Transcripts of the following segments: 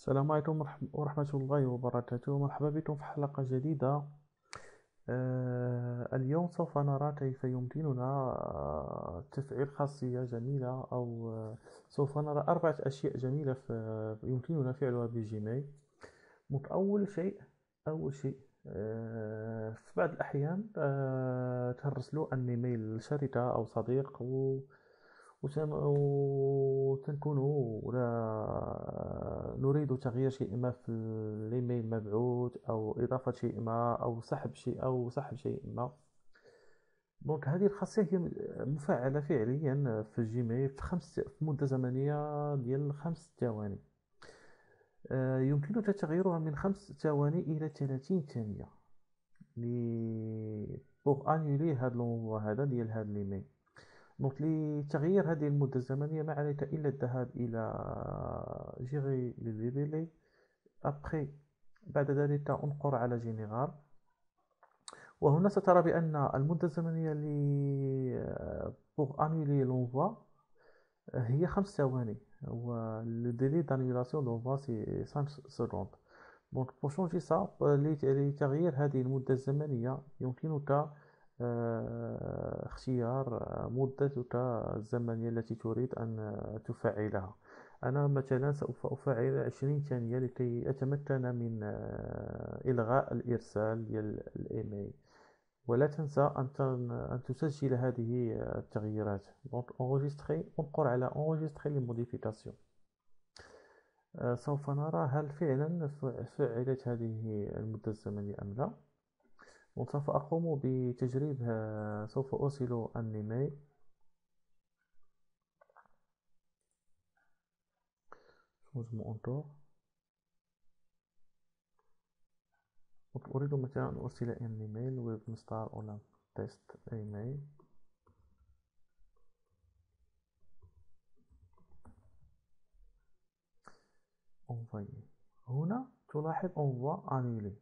السلام عليكم ورحمة الله وبركاته. مرحبا بكم في حلقة جديدة. آه، اليوم سوف نرى كيف يمكننا آه، تفعيل خاصية جميلة أو آه، سوف نرى أربعة أشياء جميلة يمكننا فعلها بجيميل. أول شيء أول شيء في بعض الأحيان ترسلوا أن إيميل لشركة أو صديق و وتنكون نريد تغيير شيء ما في الإيميل المبعوث أو إضافة شيء ما أو سحب شيء أو سحب شيء ما. donc هذه الخاصية هي مفعله فعليا في الجيميل في خمس في مدة زمنية ديال خمس ثواني. آه، يمكنك تغييرها من خمس ثواني إلى 30 ثانية. Les pour annuler هاد هذا ديال هاد الإيميل. donc لتغيير هذه المدة الزمنية ما عليك إلا الذهاب إلى gérer les libellés. après بعد ذلك أنقر على général وهنا سترى بأن المدة الزمنية ل pour annuler l'envoi هي خمس ثواني. و le délai d'annulation l'envoi c'est 5 secondes donc pour changer ça لتغيير هذه المدة الزمنية يمكنك اختيار آه، مدتك الزمنية التي تريد أن تفعلها أنا مثلا سوف أفعل عشرين ثانية لكي أتمكن من آه، إلغاء الإرسال ديال الإيميل. ولا تنسى أن تسجل هذه التغييرات. انقر على انغيستري لي سوف نرى هل فعلا فعلت هذه المدة الزمنية أم لا. وسوف أقوم بتجريب سوف أرسل النيميل changement encore أريد مثلا أن أرسل أن إيميل ويب ستار أو تيست إيميل envoyer هنا تلاحظ envoi annulé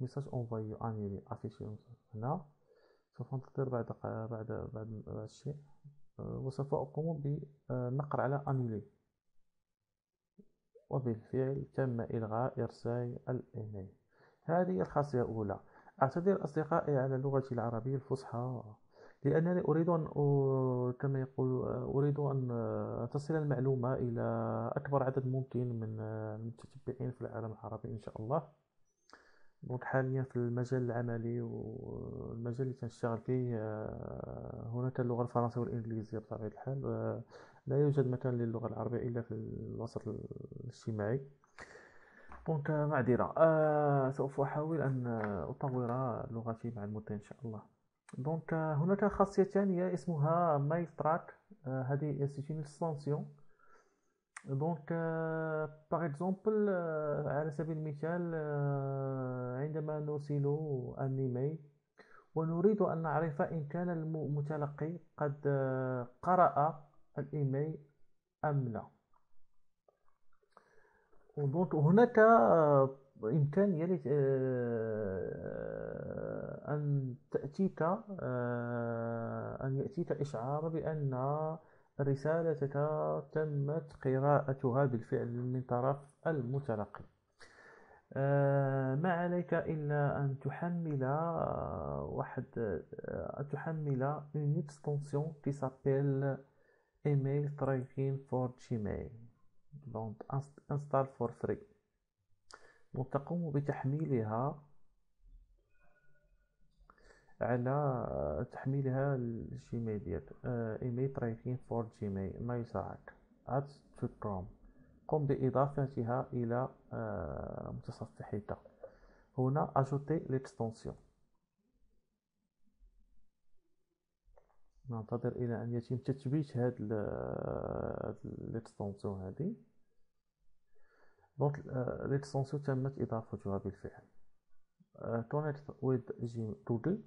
message envoyé annuler affiché هنا. سوف ننتظر بعد بعد بعد بعد الشيء. آه، وسوف أقوم بالنقر على annuler وبالفعل تم إلغاء إرسال الإيميل. هذه الخاصية الأولى. أعتذر أصدقائي على لغتي العربية الفصحى لأنني أريد أن كما يقول أريد أن تصل المعلومة إلى أكبر عدد ممكن من المتتبعين في العالم العربي إن شاء الله. donc حاليا في المجال العملي والمجال اللي تنشتغل فيه آه، هناك اللغة الفرنسية والإنجليزية بطبيعة الحال آه، لا يوجد مكان للغة العربية إلا في الوسط الاجتماعي. donc معذرة آه سوف أحاول أن أطور لغتي مع المدة إن شاء الله. donc هناك خاصية ثانية اسمها Mailtrack. آه هذه c'est une extension donc par exemple على سبيل المثال عندما نرسل un email ونريد أن نعرف إن كان المتلقي قد قرأ الايميل أم لا. donc هناك إمكانية أن تأتيك أن يأتيك إشعار بأن رسالتك تمت قراءتها بالفعل من طرف المتلقي. آه، ما عليك إلا أن تحمل واحد آه، أن تحمل une extension qui s'appelle email tracking for gmail. Donc install for free. تقوم بتحميلها على تحميلها ال Gmail ديالك email tracking for Gmail ما يساعدك add to Chrome قم بإضافتها إلى آه، متصفحك هنا ajouter l'extension ننتظر إلى أن يتم تثبيت هاد ليكستنسيون هذه دونك ليكستنسيون تمت إضافتها بالفعل. connect with Google.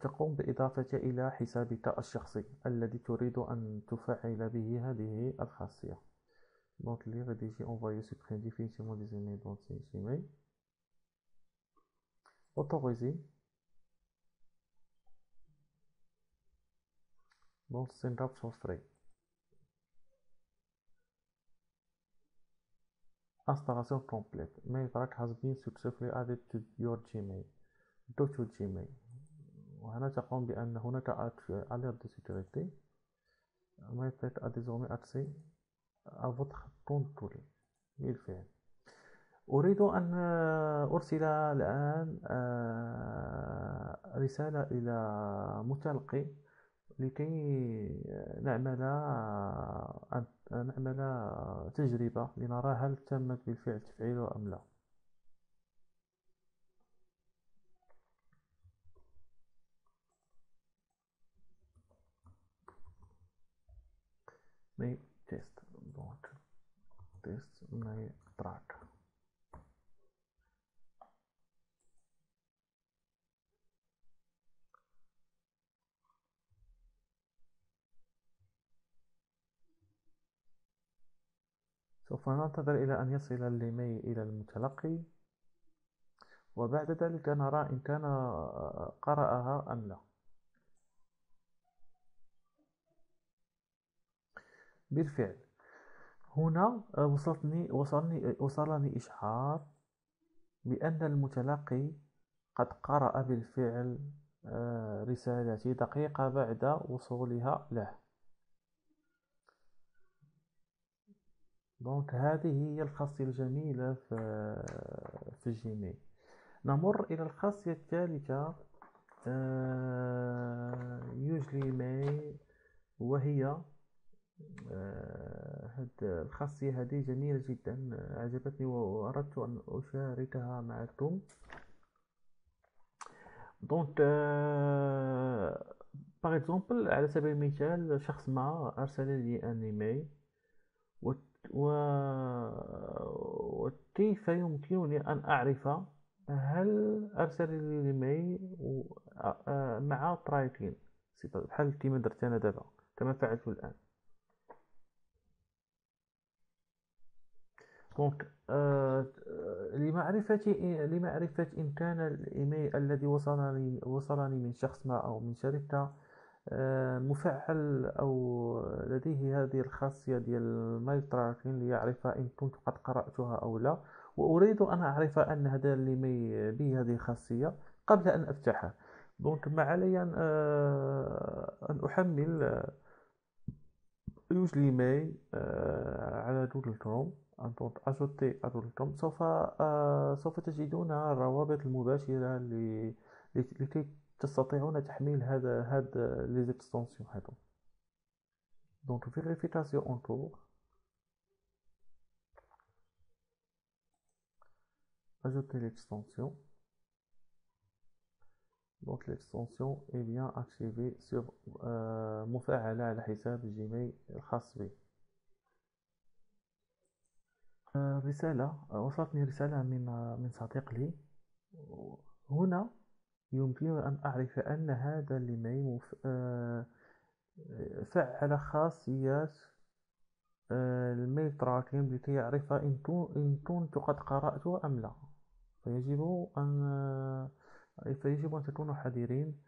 تقوم باضافته إلى حسابك الشخصي الذي تريد أن تفعل به هذه الخاصيه دونك لي غادي يجي اونفاي سوبريم ديفينيتيفمون دي زيني دونك سي جيمي اوتوريزي دونك سيند اب فور فري Installation complete. Mail track has been successfully added to your Gmail. Do to Gmail. وهنا تقوم بأن هناك de sécurité mail track a désormais accès à votre compte بالفعل أريد أن أرسل الآن آه، رسالة إلى متلقي لكي نعمل نعمل تجربة لنرى هل تمت بالفعل تفعيله أم لا. Test dot test mail track سوف ننتظر إلى أن يصل الإيميل إلى المتلقي. وبعد ذلك نرى إن كان قرأها أم لا. بالفعل. هنا وصلتني وصلني وصلني إشعار بأن المتلقي قد قرأ بالفعل آه، رسالتي دقيقة بعد وصولها له. donc هذه هي الخاصية الجميلة في في Gmail نمر إلى الخاصية الثالثة Ugly Email وهي آه، هاد الخاصية هذه جميلة جدا. أعجبتني وأردت أن أشاركها معكم donc par exemple على سبيل المثال شخص ما أرسل لي un email و... وكيف يمكنني أن أعرف هل أرسل لي الإيميل مع tracking بحال كيما درت أنا دابا؟ كما فعلت الآن. donc آه لمعرفة لمعرفة إن كان الإيميل الذي وصلني وصلني من شخص ما أو من شركة آه، مفعل أو لديه هذه الخاصية ديال ال mail tracking ليعرف إن كنت قد قرأتها أو لا. وأريد أن أعرف أن هذا اللي به هذه الخاصية قبل أن أفتحه. donc ما علي أن آه، أحمل Ugly Email آه، على Google Chrome ajouter Google Chrome سوف سوف تجدون الروابط المباشرة لكي تستطيعون تحميل هذا هاد les extensions هادو donc vérification en cours ajouter l'extension. Donc l'extension est bien activée sur مفعلة على حساب جيميل الخاص بي رسالة وصلتني رسالة من من صديق لي. هنا يمكنني أن أعرف أن هذا الإيميل آه، فعل خاصية آه، الميل تراكم لكي يعرف إن كنت قد قرأته أم لا. فيجب أن آه، فيجب أن تكونوا حذرين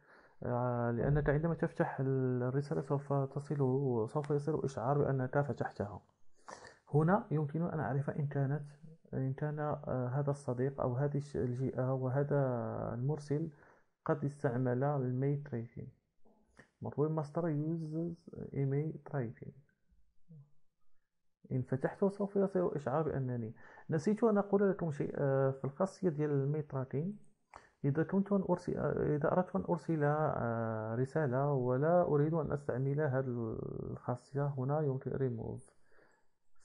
لأنك عندما تفتح الرسالة سوف تصل سوف يصل إشعار بأنك فتحتها هنا يمكن أن أعرف إن كانت إن كان هذا الصديق أو هذه الجهة وهذا المرسل قد استعمل المي تريفين. مطلوب ماستر يوزز ايميل تريفين إن فتحته سوف يصل إشعار بأنني نسيت أن أقول لكم شيء آه، في الخاصية ديال المي تراكين إذا كنت أن أرسل إذا أردت أن أرسل آه، رسالة ولا أريد أن أستعمل هذه الخاصية هنا يمكن ريموف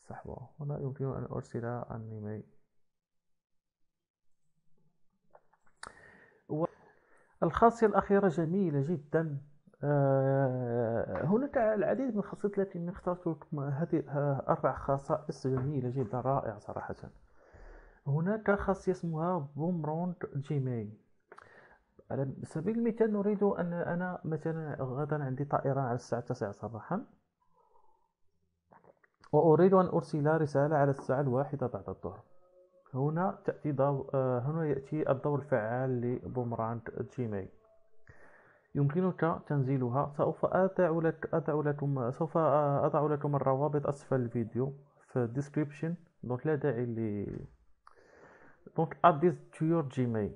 سحبه هنا يمكن أن أرسل إيميل. الخاصية الأخيرة جميلة جدا. آه، هناك العديد من الخاصيات التي اخترت لكم. هذه أربع خصائص جميلة جدا رائعة صراحة. هناك خاصية اسمها Boomerang Gmail على سبيل المثال نريد أن أنا مثلا غدا عندي طائرة على الساعة 9 صباحا. وأريد أن أرسل رسالة على الساعة الواحدة بعد الظهر. هنا تأتي دو... آه، هنا يأتي الدور الفعال ل Boomerang Gmail. يمكنك تنزيلها. سوف أضع لك أضع لكم سوف أضع لكم الروابط أسفل الفيديو في ال description donc لا داعي ل donc this to your gmail.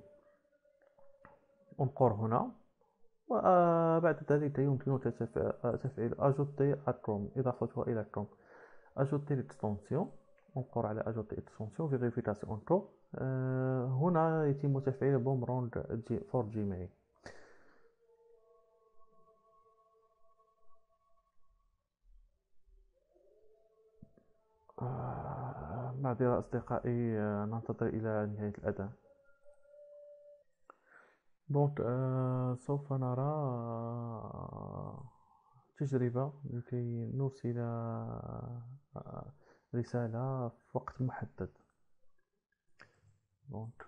انقر هنا. وبعد ذلك يمكن تفعيل à Chrome إضافتها إلى Chrome. Ajouter l'extension. انقر على ajouter extension vérification en هنا يتم تفعيل Boomerang for Gmail معذرة أصدقائي آه، ننتظر إلى نهاية الأذان donc آه سوف نرى آه تجربة لكي نرسل رسالة في وقت محدد. دونك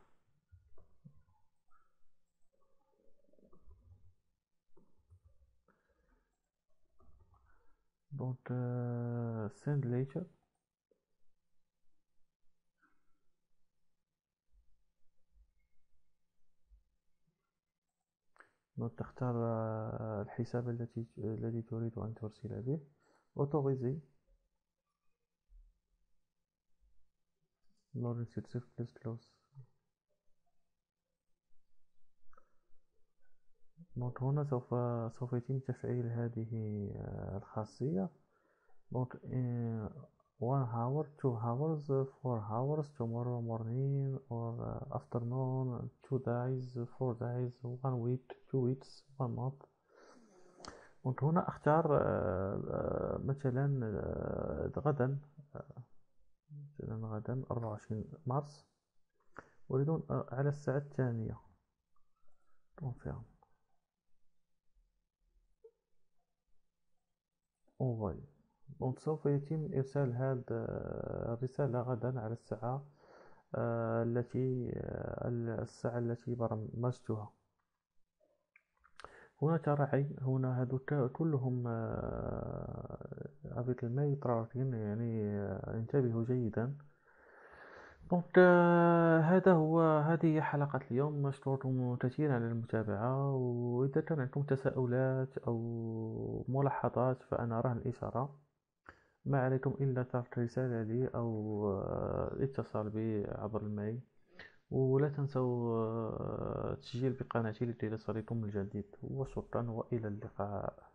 دونك send later. تختار آه، الحساب التي الذي تريد أن ترسل به. Autoriser. Lawrence Youssef please close donc هنا سوف سوف يتم تفعيل هذه آه، الخاصية donc one hour two hours four hours tomorrow morning or uh, afternoon two days four days one week two weeks one month donc هنا اختار مثلا غدا مثلا غدا 24 مارس. أريد على الساعة الثانية. Confirm. envoyer donc سوف يتم إرسال هذه الرسالة غدا على الساعة آه، التي آه، الساعة التي برمجتها. هنا ترى عين هنا هذو كلهم avec الماي طرارتين يعني آه، انتبهوا جيدا. donc هذا هو هذه هي حلقة اليوم. مشكوركم كثيرا على المتابعة. وإذا كان عندكم تساؤلات أو ملاحظات فأنا رهن الإشارة. ما عليكم إلا ترك رسالة لي أو آه، الاتصال بي عبر الماي ولا تنسوا آه، تسجيل بقناتي لكي يصلكم الجديد. وشكرا وإلى اللقاء.